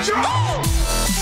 Oh!